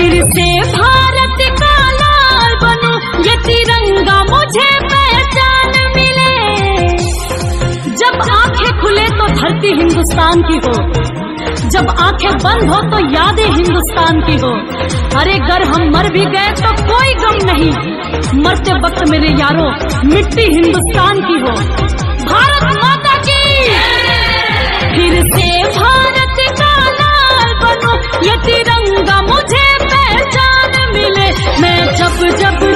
फिर से भारत का लाल ये तिरंगा मुझे पहचान मिले। जब आँखें खुले तो धरती हिंदुस्तान की हो। जब आँखें बंद हो तो यादें हिंदुस्तान की हो। अरे घर हम मर भी गए तो कोई गम नहीं। मरते वक्त मेरे यारों, मिट्टी हिंदुस्तान की हो। भारत मर जब